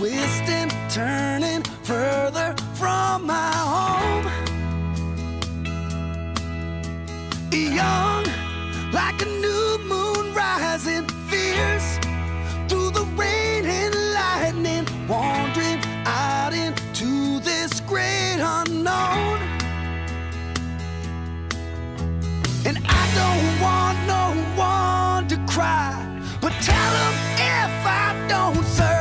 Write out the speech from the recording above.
twisting, turning further from my home. Young, like a new moon rising, fierce through the rain and lightning, wandering out into this great unknown. And I don't want no one to cry, but tell them if I don't serve.